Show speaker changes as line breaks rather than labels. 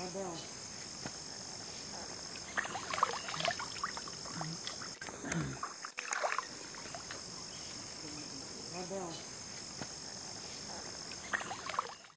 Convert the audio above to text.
Abel. Abel.